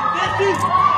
50.